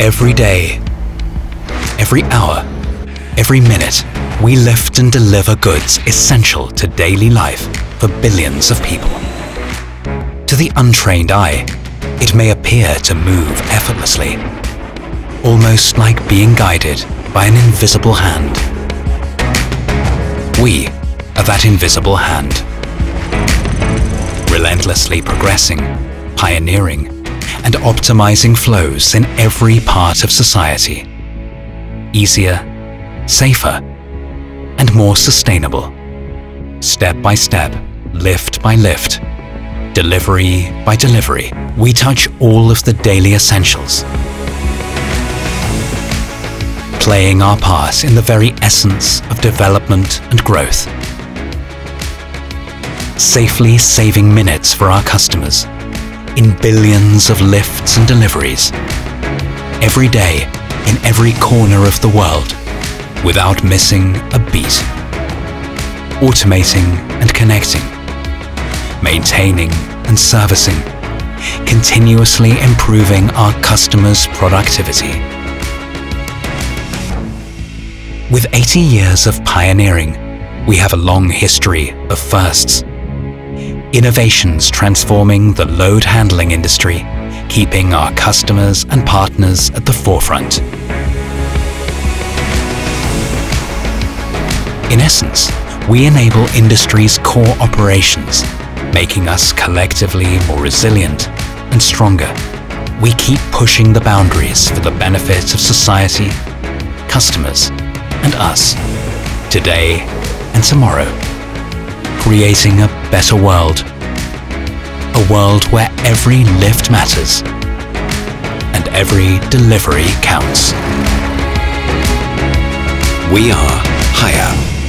Every day, every hour, every minute, we lift and deliver goods essential to daily life for billions of people. To the untrained eye, it may appear to move effortlessly, almost like being guided by an invisible hand. We are that invisible hand. Relentlessly progressing, pioneering, and optimizing flows in every part of society. Easier, safer, and more sustainable. Step by step, lift by lift, delivery by delivery, we touch all of the daily essentials. Playing our part in the very essence of development and growth. Safely saving minutes for our customers in billions of lifts and deliveries. Every day, in every corner of the world, without missing a beat. Automating and connecting. Maintaining and servicing. Continuously improving our customers' productivity. With 80 years of pioneering, we have a long history of firsts innovations transforming the load handling industry, keeping our customers and partners at the forefront. In essence, we enable industry's core operations, making us collectively more resilient and stronger. We keep pushing the boundaries for the benefit of society, customers, and us, today and tomorrow creating a better world. A world where every lift matters and every delivery counts. We are Hiab.